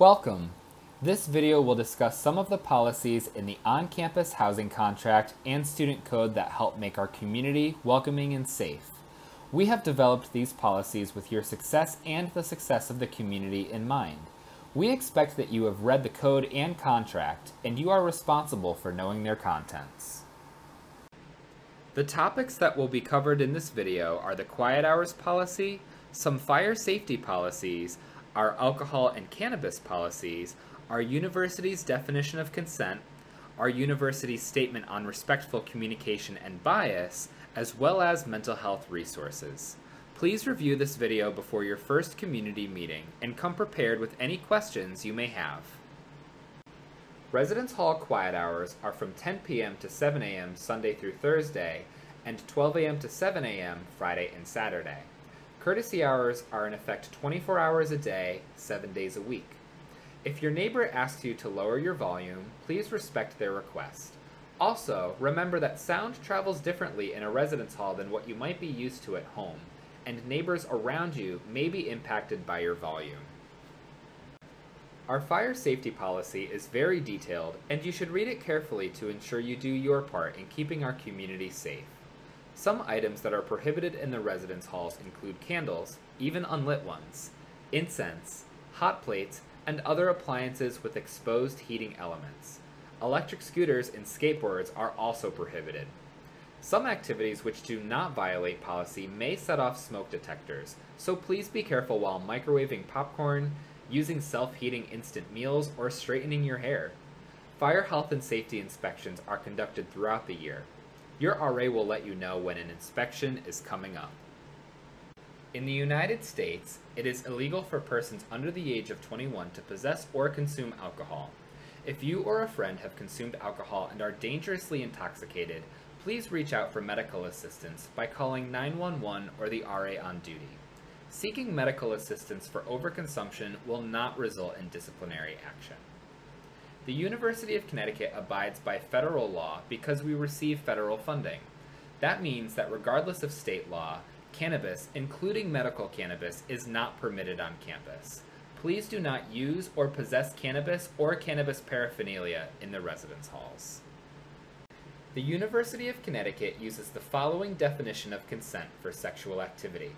Welcome. This video will discuss some of the policies in the on-campus housing contract and student code that help make our community welcoming and safe. We have developed these policies with your success and the success of the community in mind. We expect that you have read the code and contract, and you are responsible for knowing their contents. The topics that will be covered in this video are the quiet hours policy, some fire safety policies, our alcohol and cannabis policies, our university's definition of consent, our university's statement on respectful communication and bias, as well as mental health resources. Please review this video before your first community meeting and come prepared with any questions you may have. Residence Hall quiet hours are from 10 p.m. to 7 a.m. Sunday through Thursday and 12 a.m. to 7 a.m. Friday and Saturday. Courtesy hours are in effect 24 hours a day, 7 days a week. If your neighbor asks you to lower your volume, please respect their request. Also, remember that sound travels differently in a residence hall than what you might be used to at home, and neighbors around you may be impacted by your volume. Our fire safety policy is very detailed, and you should read it carefully to ensure you do your part in keeping our community safe. Some items that are prohibited in the residence halls include candles, even unlit ones, incense, hot plates, and other appliances with exposed heating elements. Electric scooters and skateboards are also prohibited. Some activities which do not violate policy may set off smoke detectors, so please be careful while microwaving popcorn, using self-heating instant meals, or straightening your hair. Fire health and safety inspections are conducted throughout the year. Your RA will let you know when an inspection is coming up. In the United States, it is illegal for persons under the age of 21 to possess or consume alcohol. If you or a friend have consumed alcohol and are dangerously intoxicated, please reach out for medical assistance by calling 911 or the RA on duty. Seeking medical assistance for overconsumption will not result in disciplinary action. The University of Connecticut abides by federal law because we receive federal funding. That means that regardless of state law, cannabis, including medical cannabis, is not permitted on campus. Please do not use or possess cannabis or cannabis paraphernalia in the residence halls. The University of Connecticut uses the following definition of consent for sexual activity.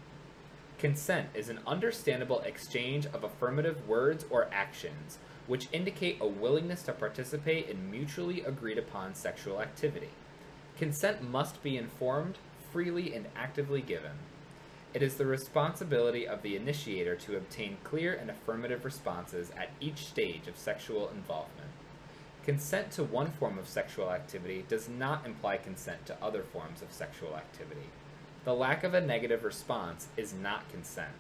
Consent is an understandable exchange of affirmative words or actions which indicate a willingness to participate in mutually agreed upon sexual activity. Consent must be informed, freely, and actively given. It is the responsibility of the initiator to obtain clear and affirmative responses at each stage of sexual involvement. Consent to one form of sexual activity does not imply consent to other forms of sexual activity. The lack of a negative response is not consent.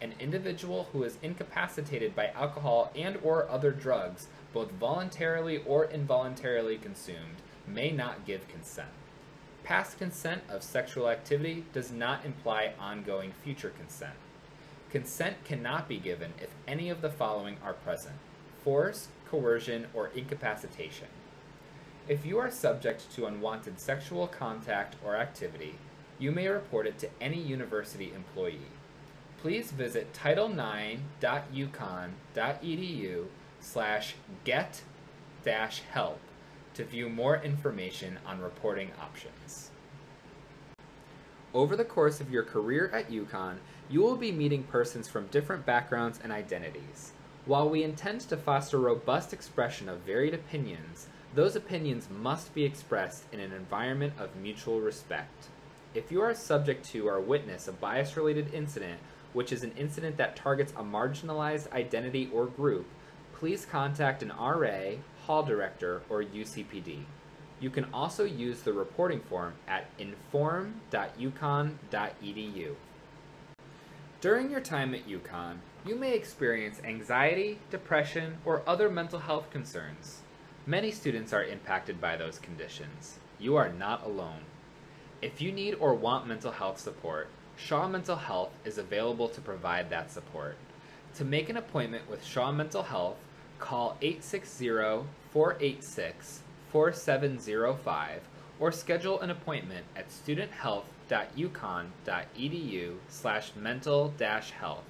An individual who is incapacitated by alcohol and or other drugs, both voluntarily or involuntarily consumed, may not give consent. Past consent of sexual activity does not imply ongoing future consent. Consent cannot be given if any of the following are present force, coercion, or incapacitation. If you are subject to unwanted sexual contact or activity, you may report it to any university employee. Please visit title9.uconn.edu slash get dash help to view more information on reporting options. Over the course of your career at UConn, you will be meeting persons from different backgrounds and identities. While we intend to foster robust expression of varied opinions, those opinions must be expressed in an environment of mutual respect. If you are subject to or witness a bias-related incident, which is an incident that targets a marginalized identity or group, please contact an RA, hall director, or UCPD. You can also use the reporting form at inform.uconn.edu. During your time at UConn, you may experience anxiety, depression, or other mental health concerns. Many students are impacted by those conditions. You are not alone. If you need or want mental health support, Shaw Mental Health is available to provide that support. To make an appointment with Shaw Mental Health, call 860-486-4705 or schedule an appointment at studenthealth.uconn.edu slash mental-health.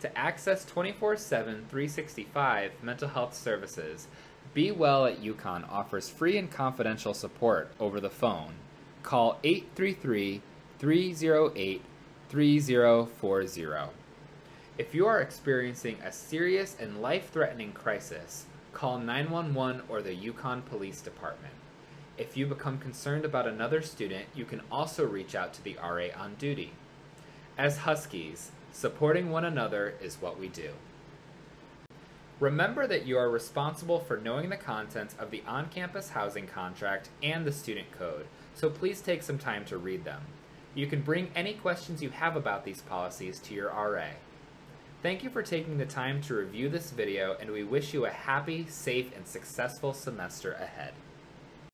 To access 24 7, 365 mental health services, Be Well at UConn offers free and confidential support over the phone. Call 833 308 3040. If you are experiencing a serious and life threatening crisis, call 911 or the UConn Police Department. If you become concerned about another student, you can also reach out to the RA on duty. As Huskies, supporting one another is what we do. Remember that you are responsible for knowing the contents of the on campus housing contract and the student code, so please take some time to read them. You can bring any questions you have about these policies to your RA. Thank you for taking the time to review this video, and we wish you a happy, safe, and successful semester ahead.